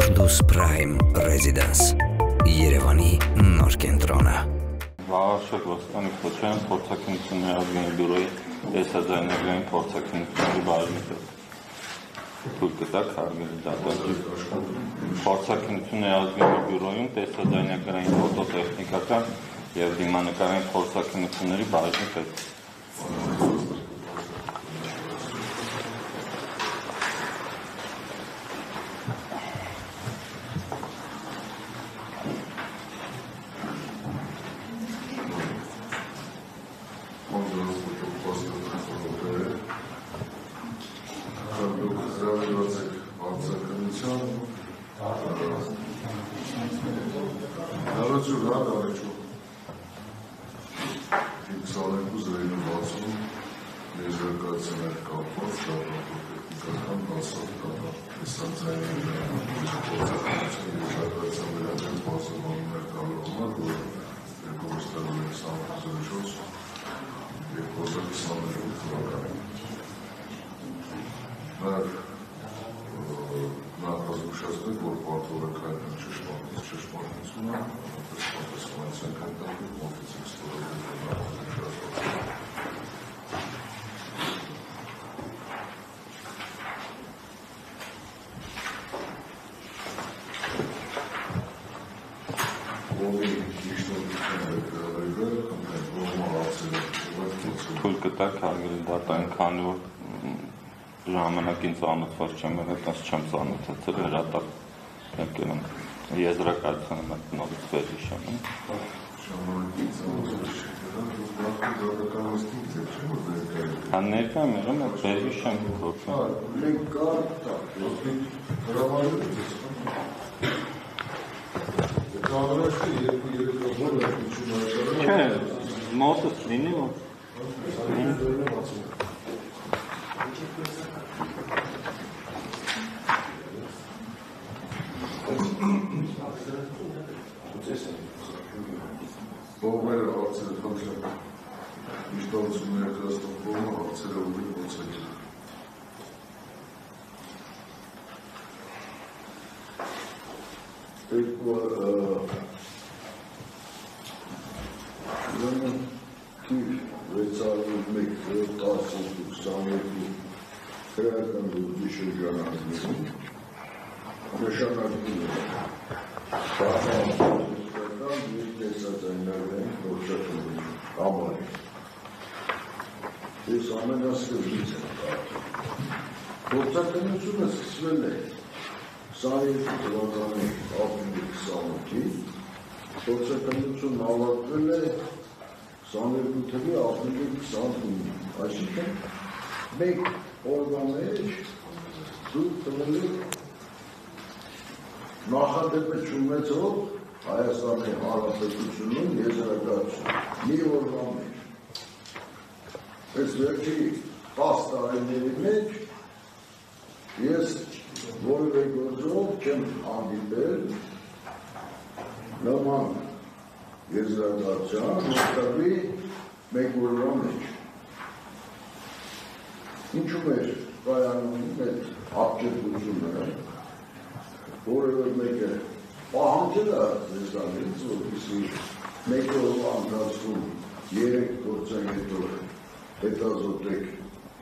Firdaus Prime Residence Երևանի նոր կենտրոնը Վարշակ Ոստանի Քոչյան փորձակնությունների ազգային բյուրոյի տեսաձայնագրային փորձակնությունների հետ թույլ կտակ հարգելի դատարկի փորձակնությունների ազգային բյուրոյում տեսաձայնագրային ֆոտոտեխնիկական եւ դիմանկարային փորձակնությունների բաժնի հետ Հարություն հա դարեչու։ 22 զրույնը բացում եզրակացներ կապված դատապետիկական բացով կապա տեսանցային եզրակացան վերադեն բացողաններ տալու համար, որ 2024 2023 թվականին։ Նաև նախազգուշացնել, որ պատվորակայանը ճշմարտությունը, պատասխանատվության կարգավորում օֆիսի հարցերը, թույլ կտակ հարգելի դատային քանի որ ժամանակին ծանոթված չեմ տես չեմ ծանոթացել հրատապ եկել եմ եզրակացանը մեկ նորից վերհիշեմ եմ ժամանակից ամուսնուց նախ դրականստին ձեր չէ որ ներկայ հա ներկա եմ եղել եմ վերհիշեմ փոքր մենք կար որ լավ չունի չէ մոտս լինի որ երկու ուրեմն թիվ 601 1022 քրական դուրսի շրջանակներում նշանակում է բաղանցական եւ տեսաձայնագրային գործողություն համար ես ամենասկզբից եմ կարծում գործակնությունը սկսվել է 22 թվականի ապրիլի 28-ին գործակալությունն ավարտվել է 22 թվականի ապրիլի 29-ին, այսինքն մեկ օրվա մեջ դուք տվել նախադեպը չունեցող Հայաստանի Հանրապետությունում եզրակացություն մի օրվա մեջ այս վերջի 10 տարիների մեջ ես որևէ գործով չեմ հանդիպել նման եզրակացության մոտավի մեկ օրվա մեջ։ Ինչու մեր կայանում այդ ապճեպությունը, որևէ մեկը պահանջել է ձեզանից, որպեսի մեկ օրվա ընթացքում երեք գործակետով հետազոտեք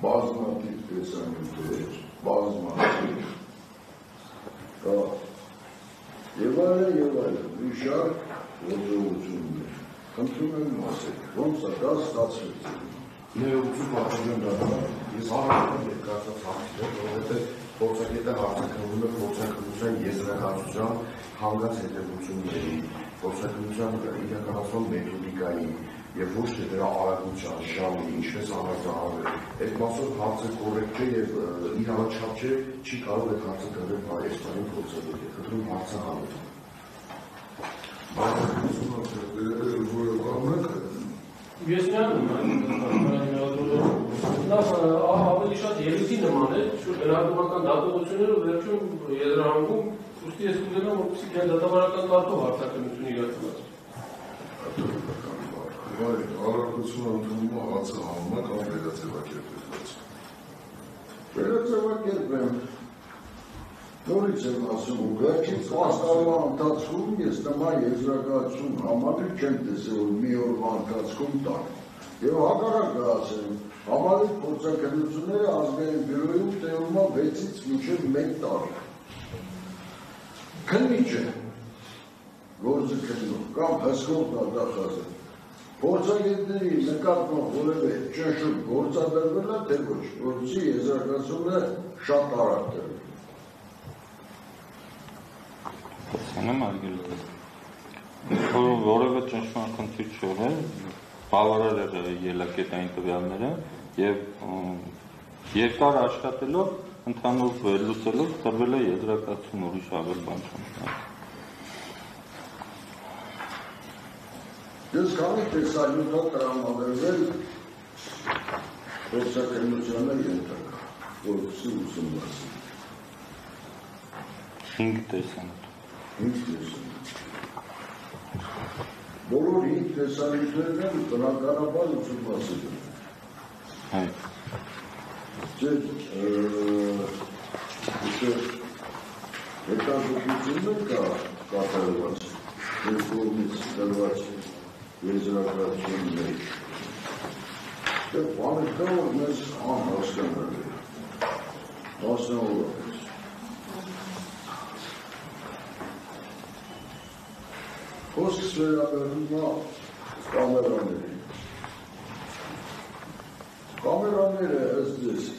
բազմաթիվ տեսանյութեր, բազմաթիվ կա եւ այլն եւ այլն մի շարք գործողություններ խնդրում եմ ասեք ոնց է դա ստացվեց ներողություն պատժեմ դա ես եմ կարծած հարցեր որովհետեւ փորձակետը հարցակրվում է փորձակրության եզրակացության հանգած հետևությունների փորձակրության իրականացման մեթոդիկայի եւ ոչ թե դրա արագության ժամի ինչպես անհրաժեշտ այդ մասով հարցը կոռեկտ է եւ իր առաջապ չէ չի կարող այդ հարցը դնել Հայաստանի փորձակետը խնդրում հարցը հանել որը կանեք Ես միանում եմ, ավելի շատ ելույթի նման է, շուտ լրագրողական դատողությունները վերջում եզրահանգում, ուստի ես կուզենամ, որպեսզի դատավարական կարգով հարցակնություն իրականացվի։ առարկությունը ընդունումը հացը հանում է կամ վերածևակերպելուց։ վերածավակերպեմ Նորից եմ ասում, ու վերջին պաստարվա ընթացքում ես նման եզրակացություն համարել չեմ տեսել, որ մի օրվա ընթացքում տակ։ Եվ հակառակը ասեմ, համարել փորձակնությունները ազգային բյուրոյում տևում է 6-ից մինչև 1 տարի։ Քննիչը գործը քննում կամ հսկող դատախազը փորձագետների նկատմամբ որևէ ճնշում գործադրվել է, թե ոչ, որպեսզի եզրակացությունը շատ արագ տրվի։ Հասանեմ արգելուց։ Որ որևէ ճնշման խնդիր չեղել, բավարար եղել ելակետային տվյալները եւ երկար աշխատելով ընդհանուր վերլուծելով տրվել է եզրակացություն ուրիշ ավել բան չունի։ Ես քանի տեսանյութա տրամադրվել փորձակնությանը ենթակա, որպեսզի ուսումնասիրի։ 5 տեսանոթ։ Ինչ տեսան։ Բոլոր հինգ տեսանյութերն են բնականաբար ուսումնասիրել։ Հայ։ Ձեր ըստ հետազոտություններ կա կատարված, ձեր կողմից տրված եզրակացություն մեջ։ Դե բանը կա, որ մեզ անհասկանալ է։ Հասնավորապես։ Խոսքս վերաբերում է կամերաներին։ Կամերաները ըստ ձեզ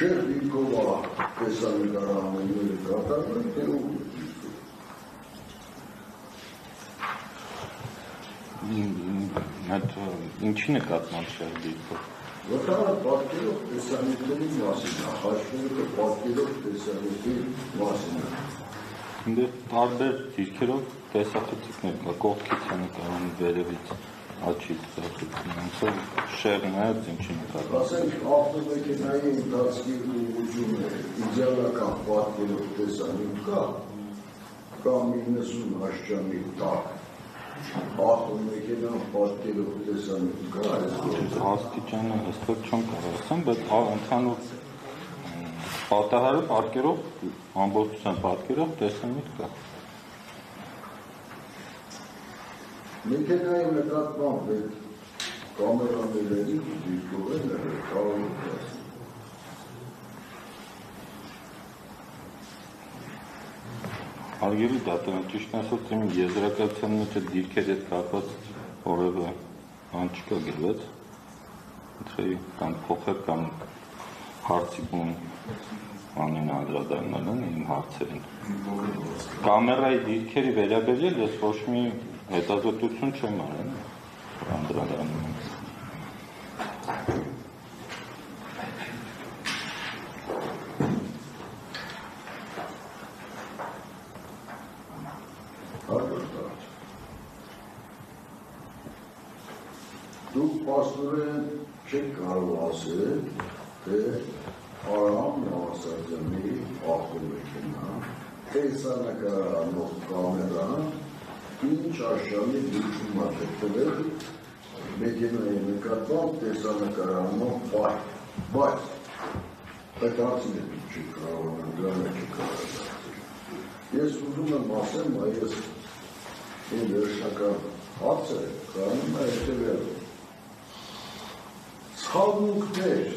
շեխ Վիլկովա տեսանկարահանումները կատարվել թե ու Այդ ինչի նկատմամբ շարժիքով։ Վտարը պատկերով տեսանյութերի մասին է, հաշվելը պատկերով տեսանյութի մասին է։ Ինձ տարբեր դիրքերով տեսախցիկներ կա, կողքից է նկարում, վերևից, աչից, ծածկում, ոնցով շեղն է, ինչի նկարում։ Ասենք ավտոմեքենայի ընթացքի ուղղությունը իդեալական պատկերով տեսանյութ կա, կամ 90 աշճանի տակ ավտոմեքենան պատկերով տեսանյութ կա, այս Աստիճանը հստակ չեմ կարող ասեմ, բայց ընդհանուր պատահարը պատկերով ամբողջությամբ պատկերով տեսանյութ կա։ Մեքենայի նկատմամբ այդ կամերաներերի դիրքով են եղել, կարող եք Արգելի դատան ճիշտ ասած իմ եզրակացության մեջ դիրքերի հետ կապված որևէ բան չկա գրված։ Ընտրեի կամ փոխել կամ հարցի բուն անին անդրադառնալ են իմ հարցերին։ Կամերայի դիրքերի վերաբերյալ ես ոչ մի հետազոտություն չեմ արել անդրադառնում։ Հակառակ։ Դուք պաստորեն չեք կարող ասել, թե Արամ Նավասարյանի ավտոմեքենա, տեսանկարահանող կամերան ինչ աշյանի դիպում է գտվել մեքենայի նկատմամբ տեսանկարահանող բայ, բայց հարցին է դուք չեք կարող դրանը չեք կարող Ես ուզում եմ ասեմ, այս իմ վերջնական հարցը կանում է հետևյալը։ Ցավունքներ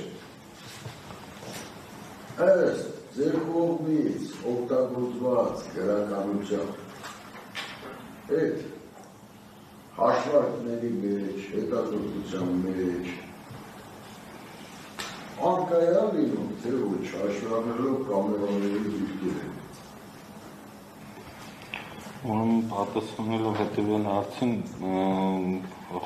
ըստ ձեր կողմից օգտագործված գրականությամբ այդ հաշվարկների մեջ, հետազոտության մեջ անկայա լինում, թե ոչ հաշվառելով կամերաների դիրքերը։ Ուրեմն պատասխանելով հետևյալ հարցին,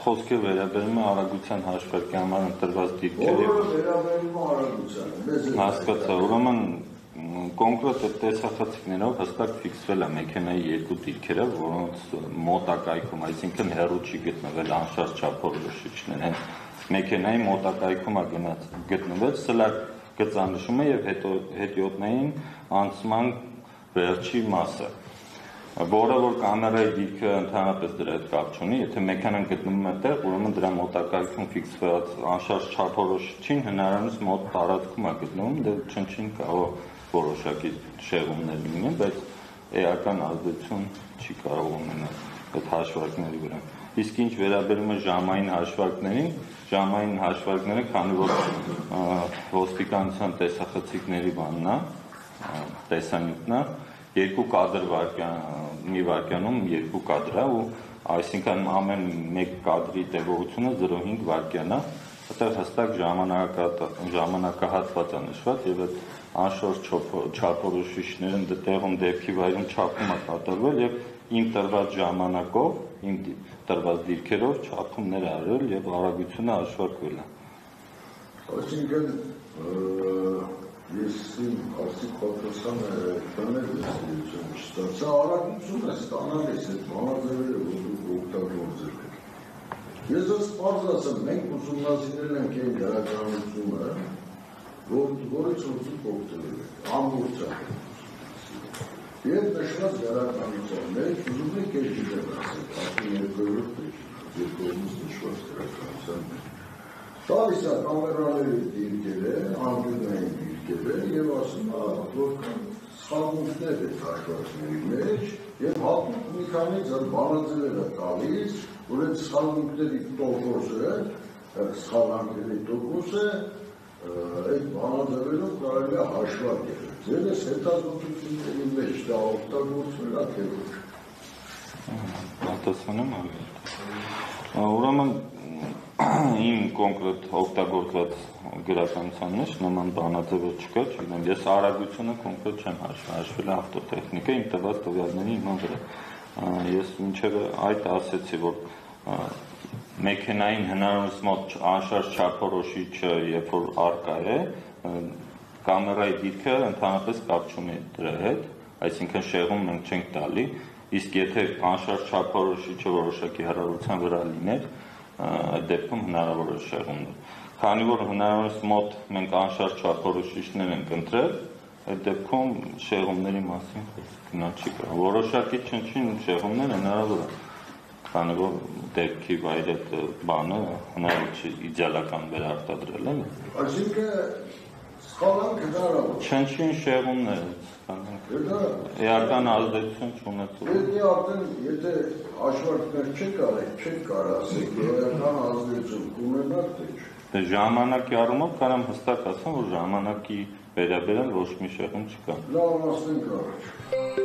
խոսքը վերաբերում է արագության հաշվարկի համար ընտրված դիրքերի Որը վերաբերում է արագությանը, է Հասկացա, ուրեմն կոնկրետ այդ տեսախցիկներով հստակ ֆիքսվել է մեքենայի երկու դիրքերը, որոնց մոտակայքում, այսինքն հեռու չի գտնվել անշարժ չափորոշիչներ, հենց մեքենայի մոտակայքում է գնաց գտնվել սլակ գծանշումը եւ հետո հետիոտնային անցման վերջի մասը որը որ կամերայի դիրքը ընդհանրապես դրա հետ կապ չունի, եթե մեքենան գտնվում է տեղ, ուրեմն դրա մոտակայքում ֆիքսված անշարժ չափորոշիչին հնարավորինս մոտ տարածքում է գտնվում, դե չնչին կարող որոշակի շեղումներ լինեն, բայց էական ազդեցություն չի կարող ունենալ այդ հաշվարկների վրա։ Իսկ ինչ վերաբերում է ժամային հաշվարկներին, ժամային հաշվարկները, քանի որ ոստիկանության տեսախցիկների բանն է, տեսանյութն է, երկու կադր վարկյան մի վարկյանում երկու կադր է ու այսինքն ամեն մեկ կադրի տևողությունը 0.5 վարկյան է, այդտեղ հստակ ժամանակահատված է նշված եւ այդ անշորջ չափորոշիչները դեռում դեպքի վայրում չափում է կատարվել եւ իմ տրված ժամանակով, իմ տրված դիրքերով չափումներ արել եւ արագությունը հաշվարկվել է։ Այսինքն ես իմ ասի պատասխանը տանել ես ստացա արագությունը ստանալ ես այդ բանաձևերը որ դուք օգտագործել եք։ Ես ես պարզ ասեմ, մենք ուսումնասիրել ենք այն գրականությունը, որ որից ուսում օգտվել եք, ամբողջը։ Եվ նշված գրականության մեջ ուզում եք ես գիտեմ ասել, ասում երկրորդ երկրորդից նշված գրականության մեջ։ Տալիս է կամերաների դիրքերը, անկյունային դիրքերը եւ ասում է, որ սխալմունքներ է հաշվարկների մեջ եւ հատուկ մի քանի ձեր բանաձևեր է տալիս, որ այդ սխալմունքների տոկոսը, սխալանքների տոկոսը այդ բանաձևերով կարելի է հաշվարկել։ Ձերս հետազոտությունների մեջ դա օգտագործվել է թե ոչ։ Պատասխանում եմ։ Ուրեմն իմ կոնկրետ օգտագործված գրականության մեջ նման բանաձևը չկա, չգիտեմ, ես արագությունը կոնկրետ չեմ հաշվել, հաշվել է ավտոտեխնիկա իմ տված տվյալների իման վրա։ Ես ինչևէ այդ ասեցի, որ մեքենային հնարավորինս մոտ անշարժ չափորոշիչը, երբ որ արկա է, կամերայի դիրքը ընդհանրապես կապ չունի դրա հետ, այսինքն շեղում մենք չենք տալի, իսկ եթե անշարժ չափորոշիչը որոշակի հեռավորության վրա լիներ, դեպքում հնարավոր է շեղումներ։ Քանի որ հնարավորինս մոտ մենք անշարժ չափորոշիչներ ենք ընտրել, այդ դեպքում շեղումների մասին գնալ չի կարող։ Որոշակի չնչին շեղումներ հնարավոր է, քանի որ դեպքի վայր այդ բանը հնարավոր չի իդեալական վերարտադրել, էլի։ Այսինքն սխալանք հնարավոր։ Չնչին շեղումներ Դա էական ազդեցություն չունեցող։ Եթե արդեն եթե հաշվարկներ չեք արել, չեք կարող ասեք, էական ազդեցություն կունենա թե չէ։ Դե ժամանակի առումով կարամ հստակ ասեմ, որ ժամանակի վերաբերյալ ոչ մի շեղում չկա։ Լավ ասենք առաջ։